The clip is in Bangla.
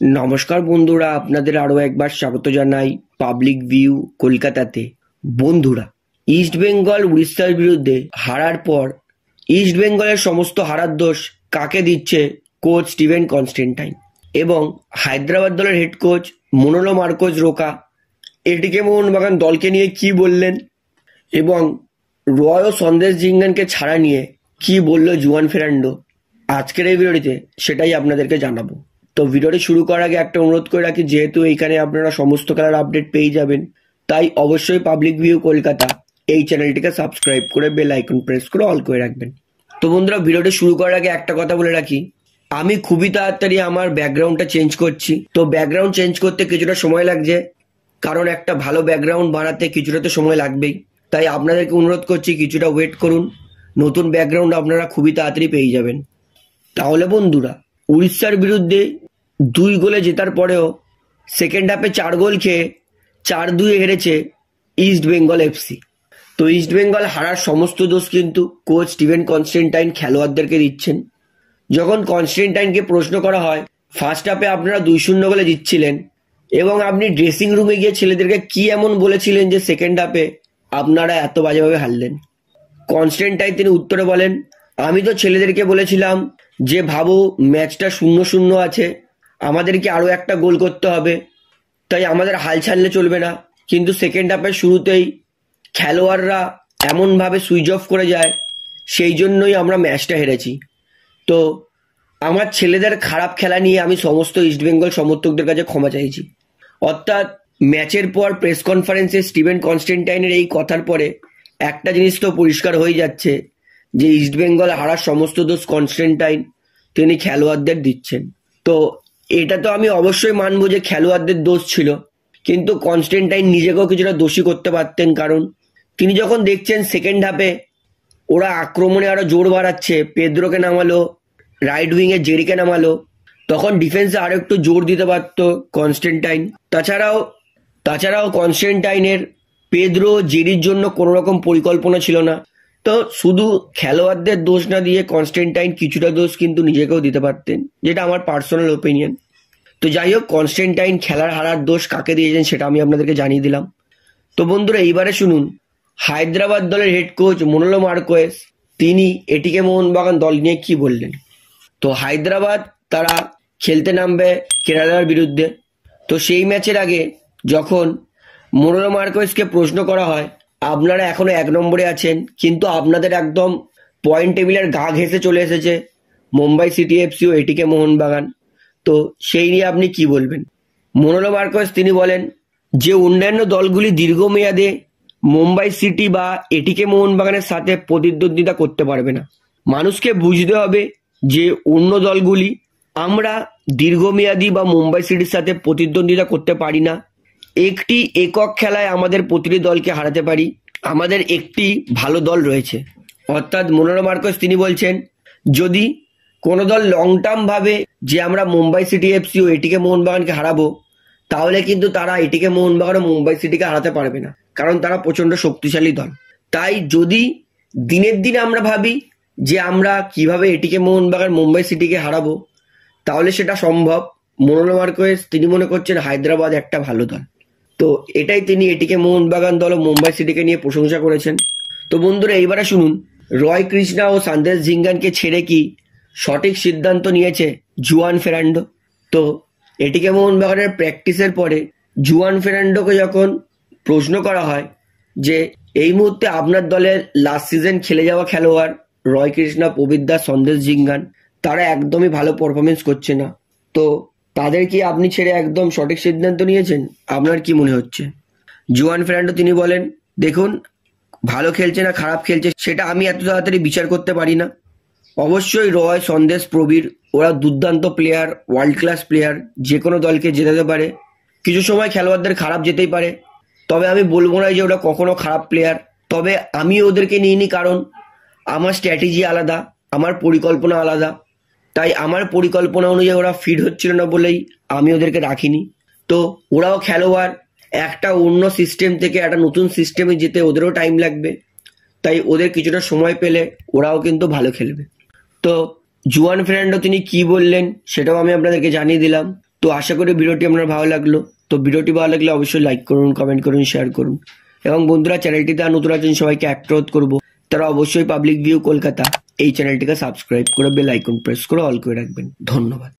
নমস্কার বন্ধুরা, আপনাদের আরও একবার স্বাগত জানাই পাবলিক ভিউ কলকাতাতে। বন্ধুরা ইস্ট বেঙ্গল উড়িষ্যার বিরুদ্ধে হারার পর ইস্ট বেঙ্গলের সমস্ত হারার দোষ কাকে দিচ্ছে কোচ স্টিভেন কনস্টেন্টাইন এবং হায়দ্রাবাদ দলের head coach Manolo Marquez Roca ATK Mohun Bagan দলকে নিয়ে কি বললেন এবং রয় ও সন্দেশ জিঙ্গানকে ছাড়া নিয়ে কি বলল জুয়ান ফেরান্ডো? আজকের এই ভিডিওটিতে সেটাই আপনাদেরকে জানাব। তো ভিডিওটি শুরু করার আগে একটা অনুরোধ করে রাখি, যেহেতু এইখানে আপনারা সমস্ত খেলার আপডেট পেয়ে যাবেন, তাই অবশ্যই পাবলিক ভিউ কলকাতা এই চ্যানেলটিকে সাবস্ক্রাইব করে বেল আইকন প্রেস করে অল করে রাখবেন। তো বন্ধুরা, ভিডিওটি শুরু করার আগে একটা কথা বলে রাখি, আমি খুবই তাড়াতাড়ি আমার ব্যাকগ্রাউন্ডটা চেঞ্জ করছি। তো ব্যাকগ্রাউন্ড চেঞ্জ করতে কিছুটা সময় লাগছে, কারণ একটা ভালো ব্যাকগ্রাউন্ড বানাতে কিছুটা তো সময় লাগবেই। তাই আপনাদেরকে অনুরোধ করছি, কিছুটা ওয়েট করুন, নতুন ব্যাকগ্রাউন্ড আপনারা খুবই তাড়াতাড়ি পেয়ে যাবেন। তাহলে বন্ধুরা, উড়িষ্যার বিরুদ্ধে দুই গোলে জেতার পরেও সেকেন্ড হাফে চার গোল খেয়ে চার দুয়ে হেরেছে ইস্ট বেঙ্গল এফসি তো ইস্ট বেঙ্গল হারার সমস্ত দোষ কিন্তু কোচ স্টিভেন কনস্টেন্টাইন খেলোয়াড়দেরকে দিচ্ছেন। যখন কনস্টেন্টাইনকে প্রশ্ন করা হয় ফার্স্ট হাফে আপনারা দুই শূন্য গোলে জিতছিলেন এবং আপনি ড্রেসিং রুমে গিয়ে ছেলেদেরকে কি এমন বলেছিলেন যে সেকেন্ড হাফে আপনারা এত বাজেভাবে হারলেন? কনস্টেন্টাইন তিনি উত্তরে বলেন, আমি তো ছেলেদেরকে বলেছিলাম যে ভাবো ম্যাচটা শূন্য শূন্য আছে আমাদেরকে আরও একটা গোল করতে হবে। তাই আমাদের হাল ছাড়লে চলবে না। কিন্তু সেকেন্ড হাফের শুরুতেই খেলোয়াড়রা এমনভাবে সুইচ অফ করে যায়, সেই জন্যই আমরা ম্যাচটা হেরেছি। তো আমার ছেলেদের খারাপ খেলা নিয়ে আমি সমস্ত ইস্টবেঙ্গল সমর্থকদের কাছে ক্ষমা চাইছি। অর্থাৎ ম্যাচের পর প্রেস কনফারেন্সে স্টিভেন কনস্টেন্টাইনের এই কথার পরে একটা জিনিস তো পরিষ্কার হয়ে যাচ্ছে, যে ইস্টবেঙ্গল হারার সমস্ত দোষ কনস্টেন্টাইন, তিনি খেলোয়াড়দের দিচ্ছেন। তো এটা তো আমি অবশ্যই মানবো যে খেলোয়াড়দের দোষ ছিল। কিন্তু কনস্টেন্টাইন নিজেকেও কিছুটা দোষী করতে পারতেন, কারণ তিনি যখন দেখছেন সেকেন্ড হাফে ওরা আক্রমণে আরও জোর বাড়াচ্ছে, পেদ্রোকে নামালো রাইট উইংয়ে জেরিকে নামালো, তখন ডিফেন্সে আরও একটু জোর দিতে পারত কনস্টেন্টাইন। তাছাড়াও তাছাড়াও কনস্টেন্টাইনের পেদ্রো, জেরির জন্য কোনো রকম পরিকল্পনা ছিল না। তো শুধু খেলোয়াড়দের দোষ না দিয়ে কনস্টেন্টাইন কিছুটা দোষ কিন্তু নিজেকেও দিতে পারতেন, যেটা আমার পার্সোনাল ওপিনিয়ন তো যাই হোক, কনস্টেন্টাইন খেলার হারার দোষ কাকে দিয়েছেন সেটা আমি আপনাদেরকে জানিয়ে দিলাম। তো বন্ধুরা, এইবারে শুনুন। হায়দ্রাবাদ দলের হেড কোচ মোনোলো মার্কোয়েস তিনি এটিকে মোহনবাগান দল নিয়ে কি বললেন? তো হায়দ্রাবাদ তারা খেলতে নামবে কেরালার বিরুদ্ধে। তো সেই ম্যাচের আগে যখন মোনোলো মার্কোয়েসকে প্রশ্ন করা হয় আপনারা এখনও এক নম্বরে আছেন, কিন্তু আপনাদের একদম পয়েন্ট টেবিলের গা ঘেঁষে চলে এসেছে, মুম্বাই সিটি এফসি ও এটিকে মোহনবাগান। তো সেই নিয়ে আপনি কি বলবেন? মোনোলো মার্কোয়েস তিনি বলেন, যে অন্যান্য দলগুলি দীর্ঘমেয়াদে মুম্বাই সিটি বা এটিকে মোহনবাগানের সাথে প্রতিদ্বন্দ্বিতা করতে পারবে না। মানুষকে বুঝতে হবে যে অন্য দলগুলি আমরা দীর্ঘমেয়াদী বা মুম্বাই সিটির সাথে প্রতিদ্বন্দ্বিতা করতে পারি না। একটি একক খেলায় আমাদের প্রতিটি দলকে হারাতে পারি। আমাদের একটি ভালো দল রয়েছে। অর্থাৎ মনোরম মার্কস তিনি বলছেন, যদি কোনো দল লং টার্ম ভাবে যে আমরা মুম্বাই সিটি এফসি ও এটিকে মোহনবাগানকে হারাবো, তাহলে কিন্তু তারা এটিকে মোহনবাগান ও মুম্বাই সিটিকে হারাতে পারবে না, কারণ তারা প্রচণ্ড শক্তিশালী দল। তাই যদি দিনের দিন আমরা ভাবি যে আমরা কীভাবে এটিকে মোহনবাগান, মুম্বাই সিটিকে হারাবো, তাহলে সেটা সম্ভব। মনোরম তিনি মনে করছেন, হায়দ্রাবাদ একটা ভালো দল। তো এটাই তিনি এটিকে মোহনবাগান দল ও মুম্বাই সিটিকে নিয়ে প্রশংসা করেছেন। তো বন্ধুরা, এইবারে শুনুন। রয় কৃষ্ণা ও সন্দেশ জিঙ্গানকে ছেড়ে কি সঠিক সিদ্ধান্ত নিয়েছে জুয়ান ফেরান্ডো? তো এটিকে মোহনবাগানের প্র্যাকটিসের পরে জুয়ান ফেরান্ডোকে যখন প্রশ্ন করা হয় যে, এই মুহূর্তে আপনার দলের লাস্ট সিজন খেলে যাওয়া খেলোয়াড় রয় কৃষ্ণা পবিদ্যা সন্দেশ জিঙ্গান তারা একদমই ভালো পারফরমেন্স করছে না? তো তাদের কি আপনি ছেড়ে একদম সঠিক সিদ্ধান্ত নিয়েছেন? আপনার কি মনে হচ্ছে? জুয়ান ফেরান্ডো তিনি বলেন, দেখুন, ভালো খেলছে না, খারাপ খেলছে, সেটা আমি এত তাড়াতাড়ি বিচার করতে পারি না। অবশ্যই রয়, সন্দেশ, প্রবীর, ওরা দুর্দান্ত প্লেয়ার ওয়ার্ল্ড ক্লাস প্লেয়ার যে কোনো দলকে জেতাতে পারে। কিছু সময় খেলোয়াড়দের খারাপ যেতেই পারে। তবে আমি বলব না যে ওরা কখনো খারাপ প্লেয়ার তবে আমি ওদেরকে নিইনি কারণ আমার স্ট্র্যাটেজি আলাদা, আমার পরিকল্পনা আলাদা। তাই আমার পরিকল্পনা অনুযায়ী ওরা ফিট হচ্ছিল না বলেই আমি ওদেরকে রাখিনি। তো ওরাও খেলোয়াড়, একটা অন্য সিস্টেম থেকে একটা নতুন সিস্টেমে যেতে ওদেরও টাইম লাগবে। তাই ওদের কিছুটা সময় পেলে ওরাও কিন্তু ভালো খেলবে। তো জুয়ান ফ্রেন্ডও তিনি কি বললেন সেটাও আমি আপনাদেরকে জানিয়ে দিলাম। তো আশা করি ভিডিওটি আপনার ভালো লাগল। তো ভিডিওটি ভালো লাগলে অবশ্যই লাইক করুন কমেন্ট করুন শেয়ার করুন। এবং বন্ধুরা চ্যানেলটিতে নতুন আছেন সবাইকে অ্যাক্রোধ করব। তারা অবশ্যই পাবলিক ভিউ কলকাতা। এই চ্যানেলটিকে সাবস্ক্রাইব করে বেল আইকন প্রেস করে অল করে রাখবেন। ধন্যবাদ।